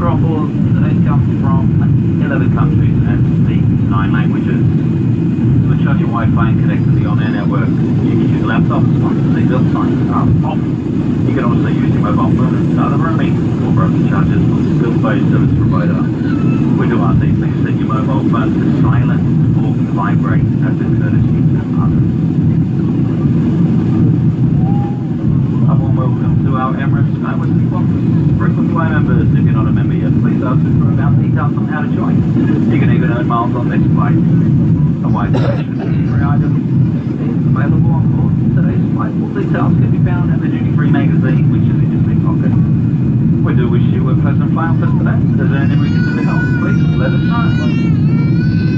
Crawford. They come from 11 countries and speak 9 languages. Switch on your Wi-Fi and connect to the OnAir network. You can use laptops, seatbelt signs are off. You can also use your mobile phone and start a roaming or broken charges with the bill-based service provider. We do ask that you please set your mobile phone to silent or vibrate as a courtesy to others. A warm welcome to our Emirates Skywards Box. Frequent flyer members, if you're not a member yet, please ask us for about details on how to join. You can even earn miles on this flight. A wide selection of free items is available on board today's flight. All details can be found in the duty-free magazine, which is in your seat pocket. We do wish you a pleasant flight us today. If there's anything we can do to help, please let us know.